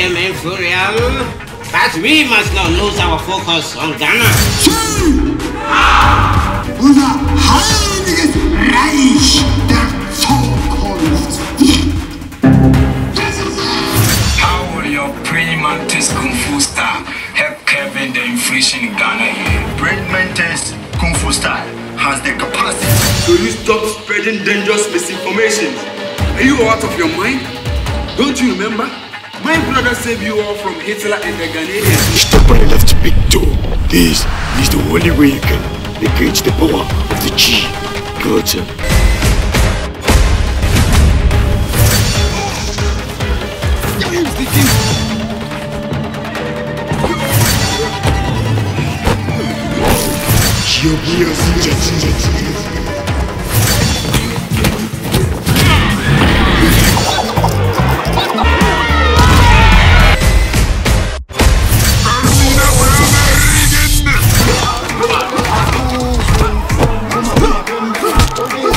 and dear man Furial. But we must not lose our focus on Ghana. Unser heiliges Reich der Zukunft. How will your praying mantis kung fu style help curb the inflation in Ghana here? Praying mantis Kung Fu style has the capacity So you stop spreading dangerous misinformation. Are you out of your mind? Don't you remember? My brother saved you all from Hitler and the Ghanaians. Stop on the left big toe. This is the only way you can negate the power of the G culture. By putting out the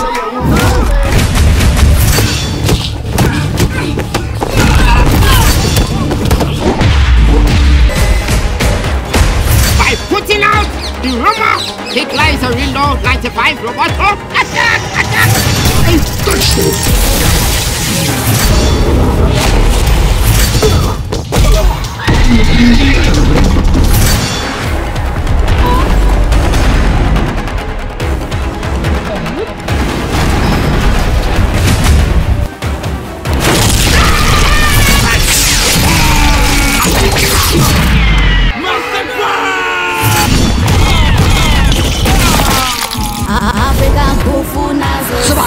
Hitler is a window 95 robot. Oh, attack! Attack! Touch 是吧？